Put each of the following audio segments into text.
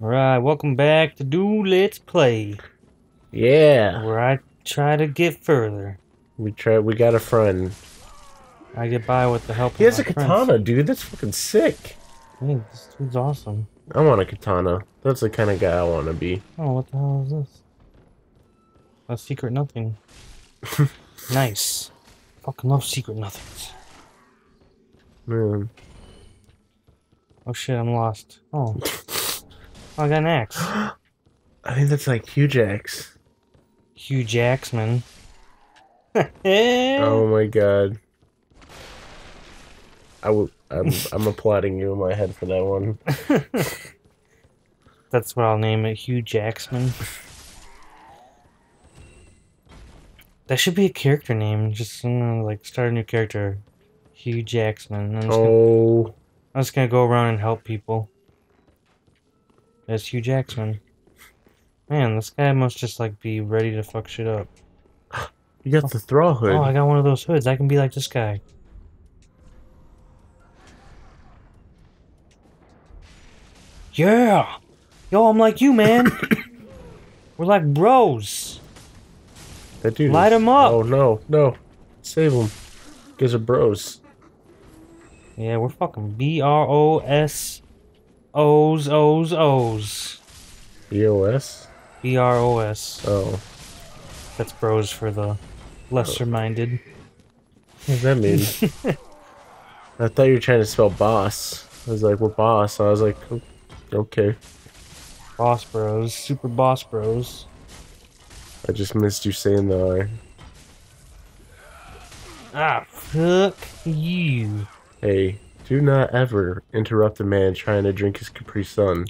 Alright, welcome back to Dude Let's Play, Yeah, where I try to get further. we try. We got a friend. I get by with the help He of has a my friends. katana, dude. That's fucking sick. Hey, this dude's awesome. I want a katana. That's the kind of guy I want to be. Oh, what the hell is this? A secret nothing. nice. Fucking love secret nothings. Man. Oh shit, I'm lost. Oh. Oh, I got an axe. I think that's like huge X. Hugh Jacksman. Oh my god. I will. I'm. I'm applauding you in my head for that one. That's what I'll name it, Hugh Jacksman. That should be a character name. Just you know, like start a new character, Hugh Jacksman. I'm just, gonna, Oh, I'm just gonna go around and help people. That's Hugh Jacksman. Man, this guy must just like be ready to fuck shit up. you got the throw hood. Oh, I got one of those hoods. I can be like this guy. Yeah! Yo, I'm like you, man. We're like bros. that dude. light is- him up. Oh no, no, save him. Because are bros. Yeah, we're fucking B R O S O's O's O's. EOS. B R O S. Oh, That's bros for the lesser minded. what does that mean? I thought you were trying to spell boss. I was like, we're boss. I was like, okay. Boss bros. Super boss bros. I just missed you saying the Ah, fuck you. Hey, do not ever interrupt a man trying to drink his Capri Sun.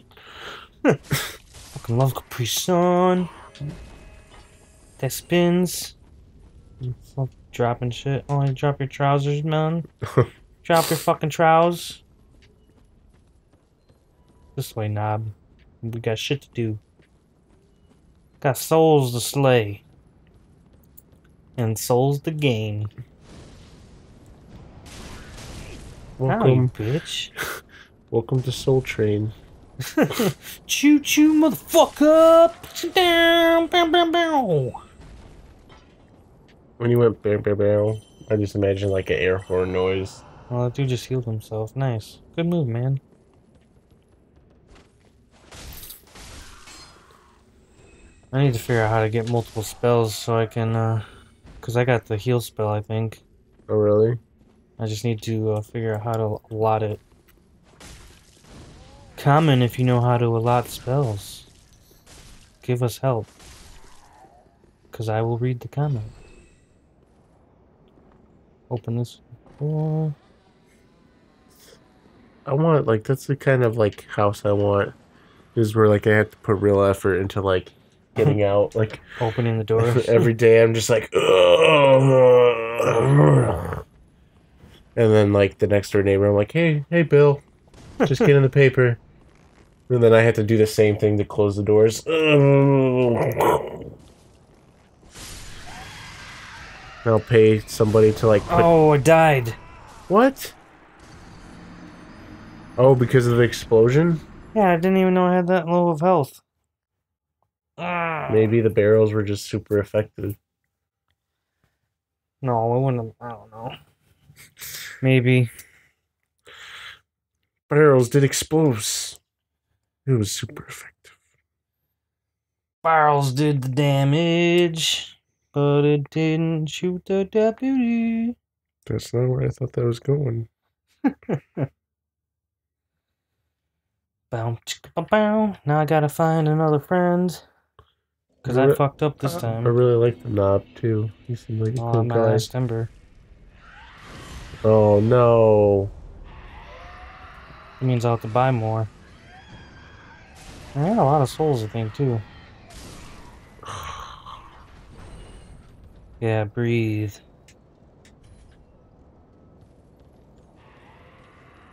Fucking love Capri Sun. That spins. Dropping shit. Oh, you drop your trousers, man. drop your fucking trousers. This way, knob. We got shit to do. Got souls to slay. And souls to gain. Welcome, bitch. welcome to Soul Train. Choo choo, motherfucker! Sit down! Bow, bow, bow. When you went bear bear barrel, I just imagined like an air horn noise. Well, that dude just healed himself. Nice. Good move, man. I need to figure out how to get multiple spells so I can, uh... Because I got the heal spell, I think. Oh really? I just need to uh, figure out how to allot it. Comment if you know how to allot spells. Give us help. Because I will read the comment. Open this door. I want like that's the kind of like house I want. Is where like I have to put real effort into like getting out. Like Opening the door. every day I'm just like "Ugh." And then like the next door neighbor I'm like, Hey, hey Bill, just get in the paper. And then I have to do the same thing to close the doors. I'll pay somebody to like put oh, I died. What? Oh, because of the explosion? Yeah, I didn't even know I had that low of health. Ah. Maybe the barrels were just super effective. No, I wouldn't have. I don't know. Maybe. Barrels did explode. It was super effective. Barrels did the damage, but it didn't shoot the deputy. That's not where I thought that was going. Bow, chicka, bow, bow. Now I gotta find another friend. Because I Re- fucked up this time. I really like the knob too. He seemed like a Oh, cool my guy. last ember. Oh no. It means I'll have to buy more. I had a lot of souls, I think, too. Yeah, breathe.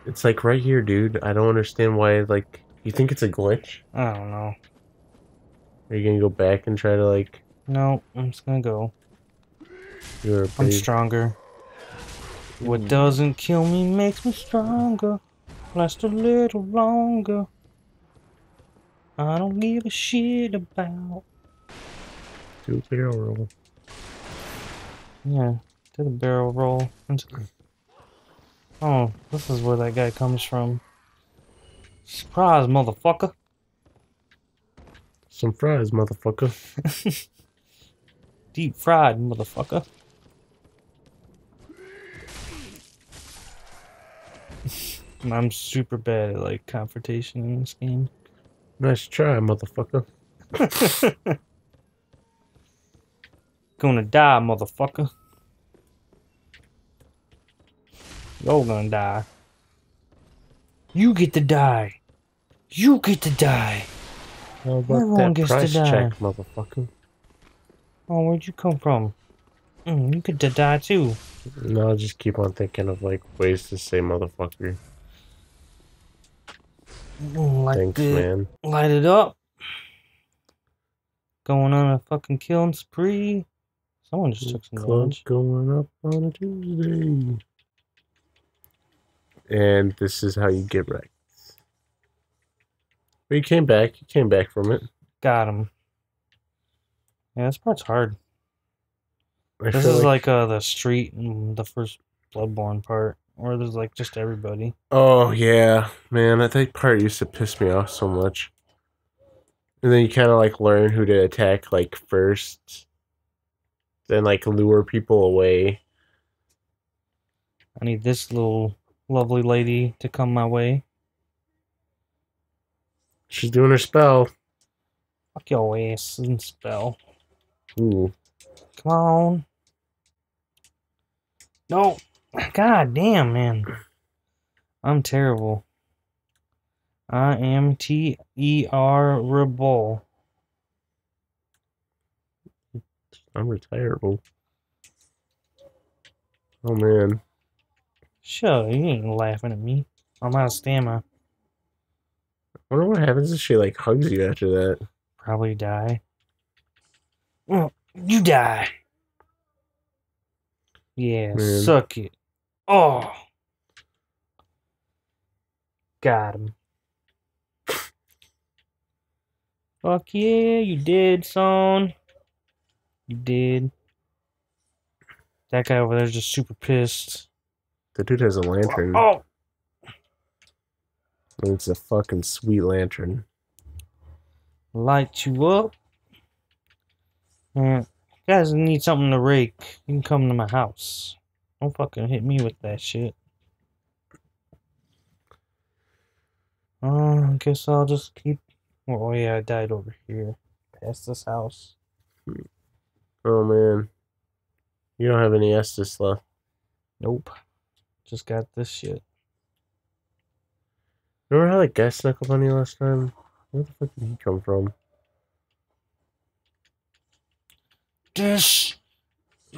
It's like right here, dude. I don't understand why like you think it's a glitch? I don't know. Are you gonna go back and try to like No, I'm just gonna go. you're a I'm stronger. What doesn't kill me makes me stronger. Last a little longer. I don't give a shit about. Do a barrel roll. Yeah, did a barrel roll. Oh, this is where that guy comes from. Surprise, motherfucker. Some fries, motherfucker. Deep fried, motherfucker. I'm super bad at like confrontation in this game. Nice try, motherfucker. Gonna die, motherfucker. You're gonna die. You get to die. You get to die. How about Everyone that gets to price die. check, motherfucker? Oh, where'd you come from? Mm, you get to die too. No, I'll just keep on thinking of like ways to say motherfucker. Like Thanks, the- man. Light it up. Going on a fucking killing spree. Someone just took some damage. going up on a Tuesday. And this is how you get right. But you came back. You came back from it. Got him. Yeah, this part's hard. I This is like, uh the street and the first Bloodborne part, where there's like just everybody. Oh yeah, man, that that part used to piss me off so much. And then you kind of like learn who to attack like first, then like lure people away. I need this little lovely lady to come my way. She's doing her spell. Fuck your ass and spell. Ooh, Come on. No. God damn, man. I'm terrible. I am T E R rebel. I'm retirable. Oh man, Sure, you ain't laughing at me. I'm out of stamina. I wonder what happens if she like hugs you after that. Probably die. Oh, you die. Yeah, Man. suck it. Oh. Got him. Fuck yeah, you did, son. You did. That guy over there's just super pissed. The dude has a lantern. Oh, and It's a fucking sweet lantern. light you up. Man, you guys need something to rake. You can come to my house. Don't fucking hit me with that shit. Uh, I guess I'll just keep. Oh yeah, I died over here, past this house. Oh man, you don't have any Estus left. Nope, just got this shit. Remember how that guy snuck up on you last time? Where the fuck did he come from? This Oh,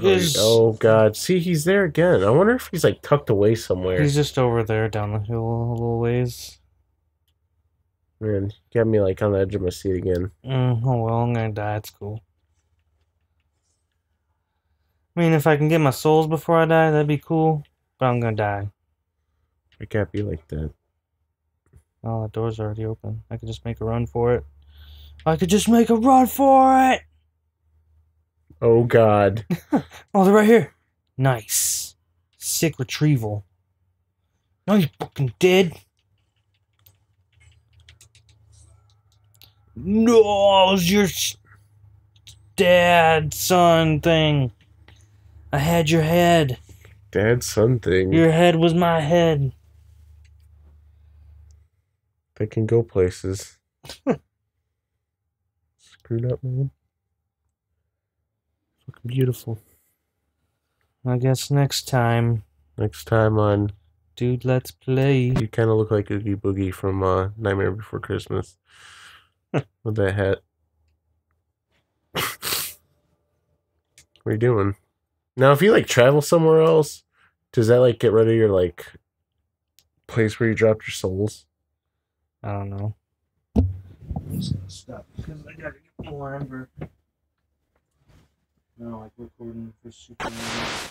is. Oh god, see he's there again. I wonder if he's like tucked away somewhere. He's just over there down the hill a little ways. Man, he got me like on the edge of my seat again. Mm, oh well, I'm gonna die. It's cool. I mean, if I can get my souls before I die, that'd be cool. But I'm gonna die. It can't be like that. Oh, the door's already open. I could just make a run for it. I could just make a run for it! Oh god. Oh, they're right here. Nice. Sick retrieval. No, you fucking dead. No, it was your s- dad son thing. I had your head. Dad son thing. Your head was my head. They can go places. Screwed up, man. Fucking beautiful. I guess next time, Next time on dude, let's play. You kind of look like Oogie Boogie from uh, Nightmare Before Christmas with that hat. what are you doing? Now, if you like travel somewhere else, does that like get rid of your like place where you dropped your souls? I don't know. I'm just gonna stop because I gotta get more ember. No, like recording for Superman.